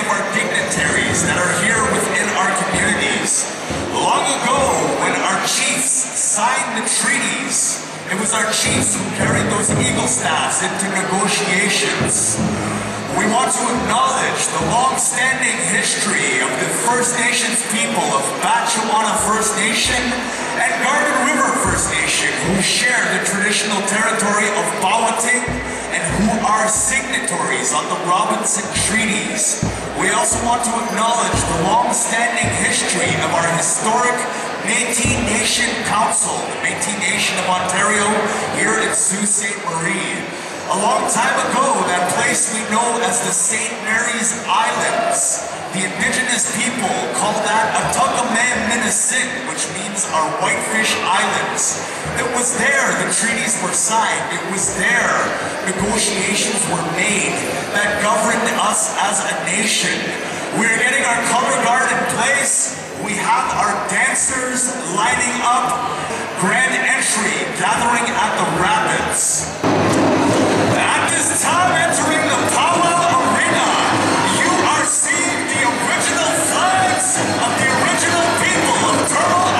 of our dignitaries that are here within our communities. Long ago, when our chiefs signed the treaties, it was our chiefs who carried those eagle staffs into negotiations. We want to acknowledge the long-standing history of the First Nations people of Batchewana First Nation and Garden River First Nation who share the traditional territory of Bawaating and who are signatories on the Robinson Treaties. We also want to acknowledge the long-standing history of our historic Métis Nation Council, the Métis Nation of Ontario here in Sault Ste. Marie. A long time ago, that place we know as the St. Mary's Islands, the indigenous people call that Atugame Minnesik, which means our Whitefish Islands. It was there the treaties were signed. It was there negotiations were made that governed us as a nation. We're getting our color guard in place. We have our dancers lining up. Grand entry gathering at the rapids. At this time, entering the powwow of the original people of Turtle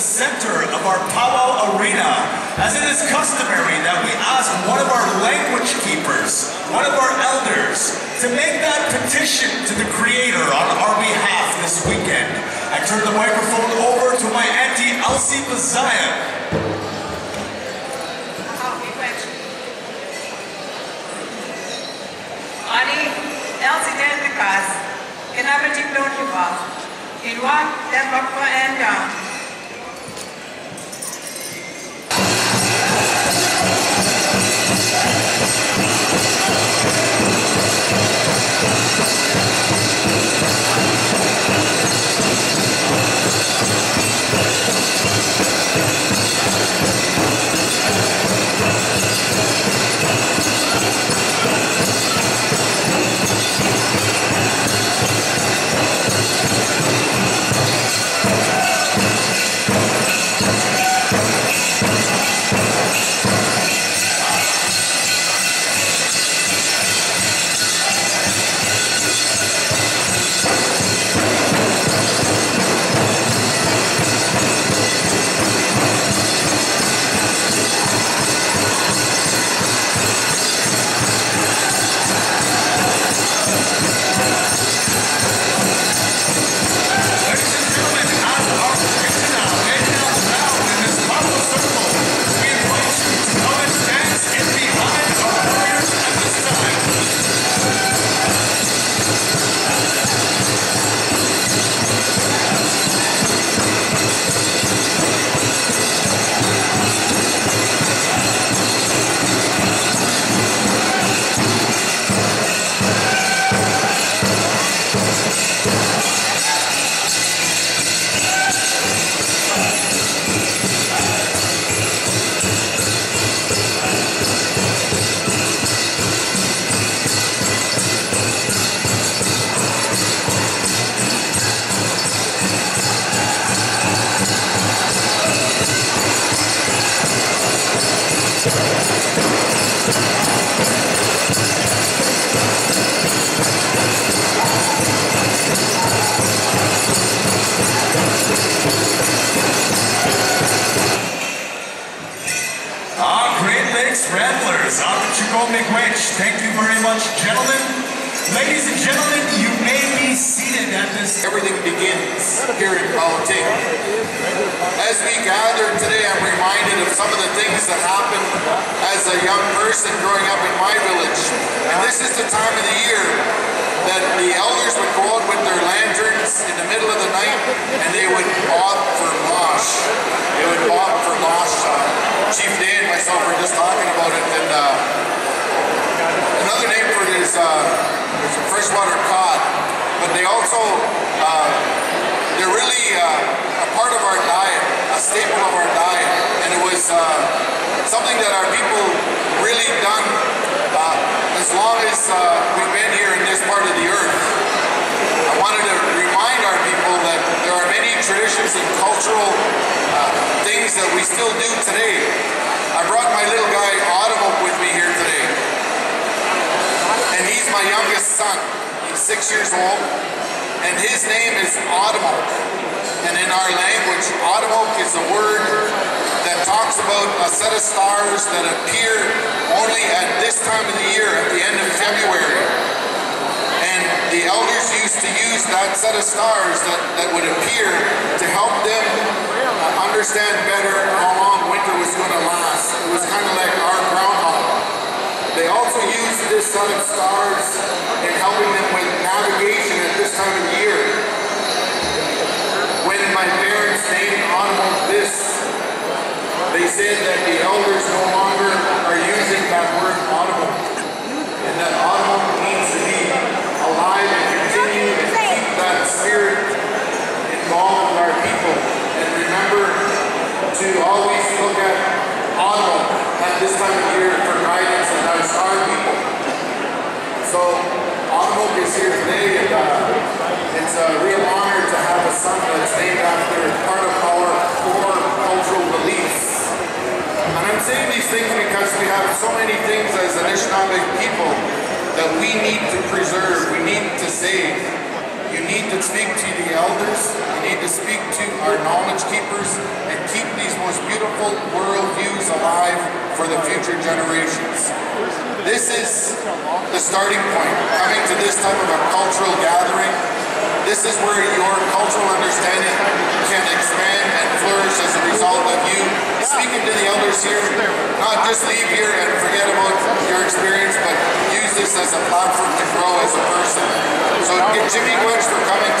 the center of our powwow arena, as it is customary that we ask one of our language keepers, one of our elders, to make that petition to the Creator on our behalf this weekend. I turn the microphone over to my auntie Elsie Bazayan. Ani Elsie Dendikas, Kinabati Plontipa, Inwa Denbakpa Enda. Ladies As we gather today, I'm reminded of some of the things that happened as a young person growing up in my village. And this is the time of the year that the elders would go out with their lanterns in the middle of the night and they would bob for mosh. They would bob for mosh. Uh, Chief Day and myself were just talking about it. And uh, another name for it is uh, is freshwater cod. But they also, uh, they're really uh, a part of our diet, a staple of our diet. And it was uh, something that our people really done uh, as long as uh, we've been here in this part of the earth. I wanted to remind our people that there are many traditions and cultural uh, things that we still do today. I brought my little guy Autumn with me here today. And he's my youngest son. He's six years old. And his name is Autumn. And in our language, Autumn is a word that talks about a set of stars that appear only at this time of the year, at the end of February. And the elders used to use that set of stars that, that would appear to help them understand better how long winter was going to last. It was kind of like our groundhog. They also used this set of stars in helping them with navigation time of year. When my parents named Autumn this, they said that the elders no longer are using that word audible. And that audible means to be alive and continue and keep that spirit involved with our people. And remember to always look at audible at this time of year for guidance and as our people. So Autumn is here today and a real honor to have a son that's named after part of our core cultural beliefs. And I'm saying these things because we have so many things as Anishinaabe people that we need to preserve, we need to save. You need to speak to the elders, you need to speak to our knowledge keepers, and keep these most beautiful world views alive for the future generations. This is the starting point, coming to this type of a cultural gathering. This is where your cultural understanding can expand and flourish as a result of you speaking to the elders here. Not just leave here and forget about your experience, but use this as a platform to grow as a person. So Gichi-miigwech for coming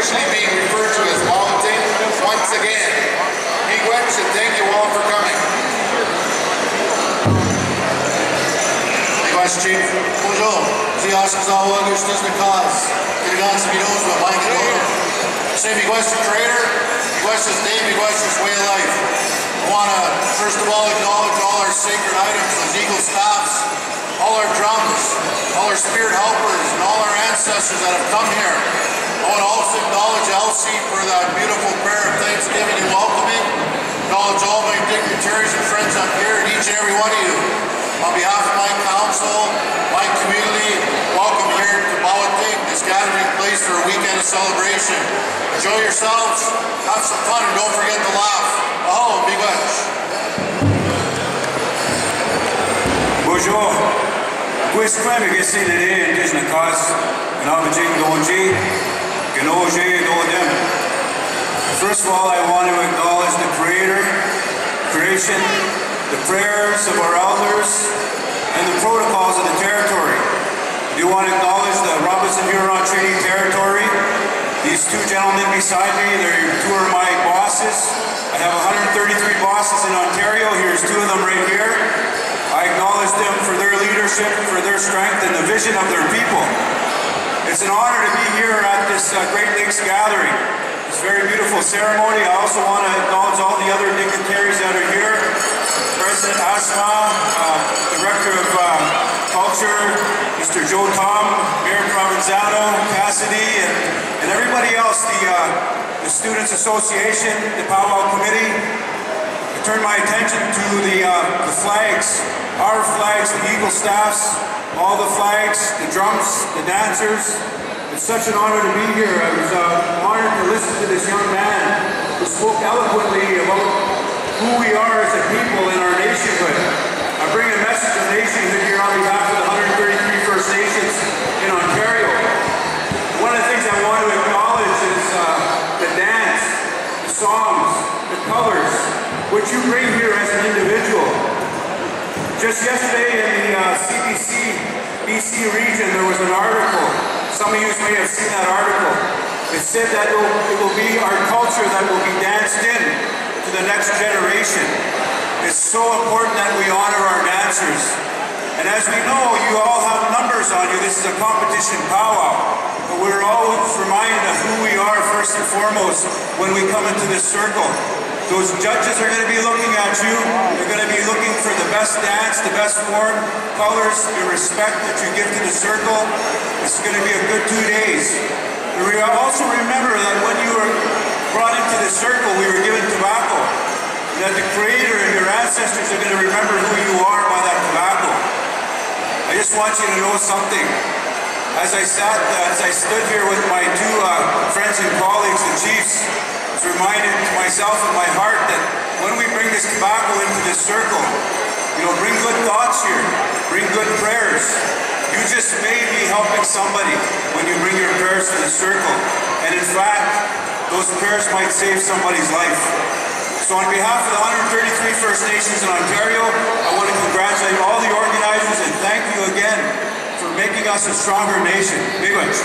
officially being referred to as Mawating once again. Miigwech, and thank you all for coming. Miigwech Chief. Bonjour. Ziyash Kazawa, Gushtas Nakas. Kirigan Sabidos, Mike Godo. Say Miigwech Trader. Miigwech is name, Miigwech is way of life. I want to, first of all, acknowledge all our sacred items, those eagle staffs, all our drums, all our spirit helpers, and all our ancestors that have come here. I want to also acknowledge Elsie for that beautiful prayer of thanksgiving and welcoming. Acknowledge all my dignitaries and friends up here, and each and every one of you. On behalf of my council, my community, welcome here to Mawating, this gathering place for a weekend of celebration. Enjoy yourselves, have some fun, and don't forget to laugh. Mahalo, miigwech. Bonjour. Pues kwame gesi de de indigenous cause and donji ganoje dem. First of all, I want to acknowledge the creator, creation, the prayers of our elders, and the protocols of the territory. Do want to acknowledge the Robinson Huron Treaty Territory. These two gentlemen beside me, they're two of my bosses. I have 133 bosses in Ontario. Here's two of them right here. I acknowledge them for their leadership, for their strength, and the vision of their people. It's an honor to be here at this uh, Great Lakes gathering. It's a very beautiful ceremony. I also want to acknowledge all the other dignitaries that are here. President Asima, uh, Director of uh, Culture, Mr. Joe Tom, Mayor Provenzano, Cassidy, and, and everybody else, the, uh, the Students Association, the Powwow Committee, I turn my attention to the, uh, the flags, our flags, the Eagle staffs, all the flags, the drums, the dancers. It's such an honor to be here. I was uh, honored to listen to this young man who spoke eloquently about who we are as a people in our nationhood. I bring a message of nationhood here on behalf of the 133 First Nations in Ontario. One of the things I want to acknowledge is uh, the dance, the songs, the colors, what you bring here as an individual. Just yesterday in the uh, BC region, there was an article. Some of you may have seen that article. It said that it will, it will be our culture that will be danced in to the next generation. It's so important that we honor our dancers. And as we know, you all have numbers on you. This is a competition powwow. But we're always reminded of who we are first and foremost when we come into this circle. Those judges are going to be looking at you. They're going to be looking for the best dance, the best form, colors, the respect that you give to the circle. This is going to be a good two days. We also remember that when you were brought into the circle, we were given tobacco. That the Creator and your ancestors are going to remember who you are by that tobacco. I just want you to know something. As I sat, as I stood here with my two uh, friends and colleagues, the chiefs, was reminded to myself and my heart that when we bring this tobacco into this circle, you know, bring good thoughts here, bring good prayers. You just may be helping somebody when you bring your prayers to the circle. And in fact, those prayers might save somebody's life. So on behalf of the 133 First Nations in Ontario, I want to congratulate all the organizers and thank you again for making us a stronger nation. Big much.